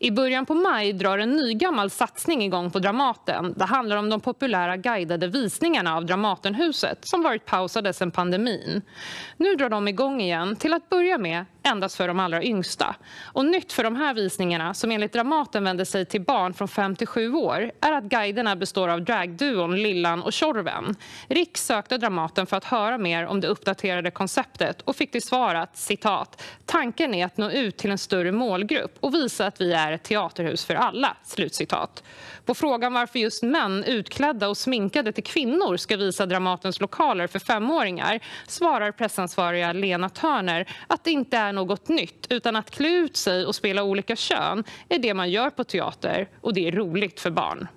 I början på maj drar en nygammal satsning igång på Dramaten. Det handlar om de populära guidade visningarna av Dramatenhuset som varit pausade sedan pandemin. Nu drar de igång igen, till att börja med endast för de allra yngsta. Och nytt för de här visningarna, som enligt Dramaten vänder sig till barn från 5 till 7 år, är att guiderna består av dragduon Lillan och Tjorven. Riks sökte Dramaten för att höra mer om det uppdaterade konceptet och fick till svar att citat, tanken är att nå ut till en större målgrupp och visa att vi är är ett teaterhus för alla. Slutcitat. På frågan varför just män utklädda och sminkade till kvinnor ska visa Dramatens lokaler för femåringar svarar pressansvariga Lena Törner att det inte är något nytt utan att klä ut sig och spela olika kön är det man gör på teater och det är roligt för barn.